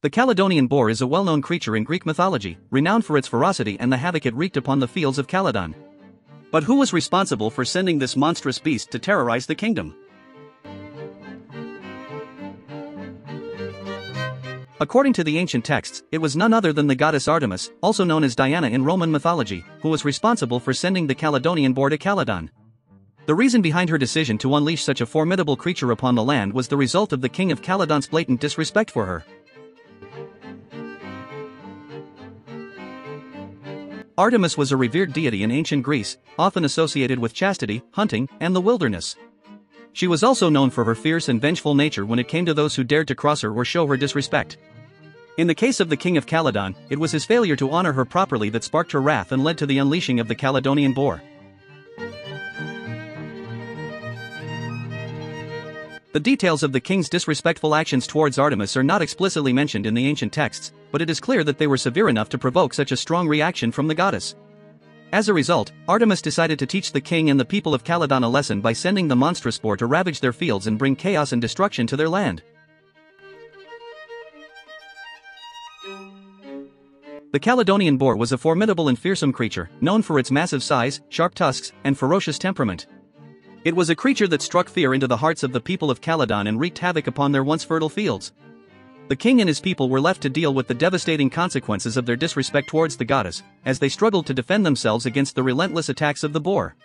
The Calydonian boar is a well-known creature in Greek mythology, renowned for its ferocity and the havoc it wreaked upon the fields of Calydon. But who was responsible for sending this monstrous beast to terrorize the kingdom? According to the ancient texts, it was none other than the goddess Artemis, also known as Diana in Roman mythology, who was responsible for sending the Calydonian boar to Calydon. The reason behind her decision to unleash such a formidable creature upon the land was the result of the king of Calydon's blatant disrespect for her. Artemis was a revered deity in ancient Greece, often associated with chastity, hunting, and the wilderness. She was also known for her fierce and vengeful nature when it came to those who dared to cross her or show her disrespect. In the case of the king of Calydon, it was his failure to honor her properly that sparked her wrath and led to the unleashing of the Calydonian boar. The details of the king's disrespectful actions towards Artemis are not explicitly mentioned in the ancient texts, but it is clear that they were severe enough to provoke such a strong reaction from the goddess. As a result, Artemis decided to teach the king and the people of Calydon a lesson by sending the monstrous boar to ravage their fields and bring chaos and destruction to their land. The Calydonian boar was a formidable and fearsome creature, known for its massive size, sharp tusks, and ferocious temperament. It was a creature that struck fear into the hearts of the people of Calydon and wreaked havoc upon their once fertile fields. The king and his people were left to deal with the devastating consequences of their disrespect towards the goddess, as they struggled to defend themselves against the relentless attacks of the boar.